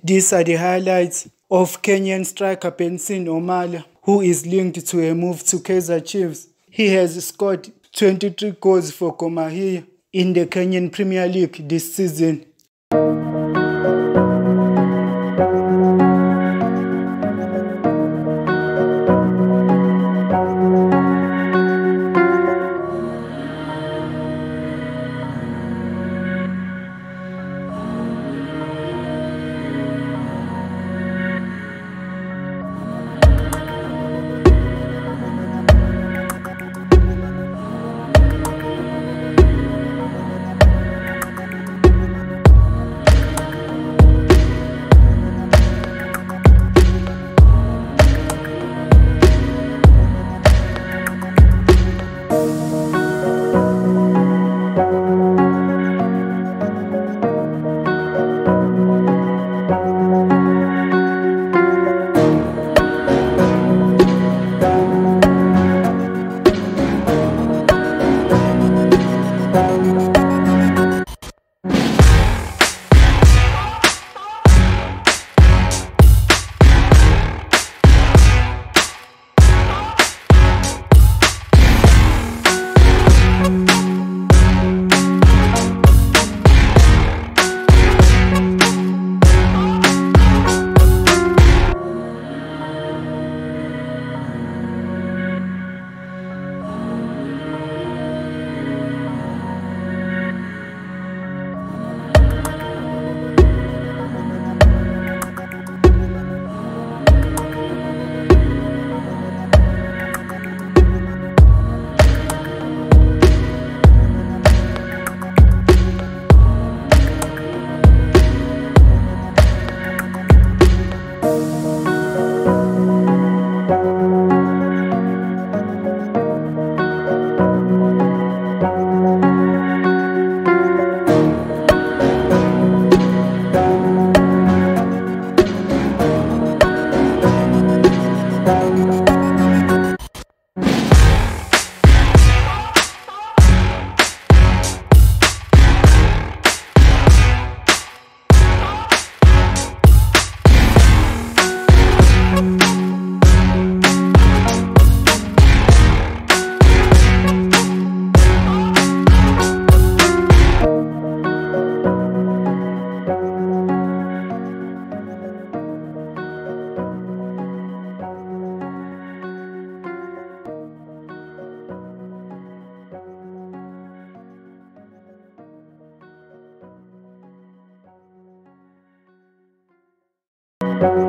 These are the highlights of Kenyan striker Benson Omala, who is linked to a move to Kaiser Chiefs. He has scored 23 goals for Komahia in the Kenyan Premier League this season. Thank you.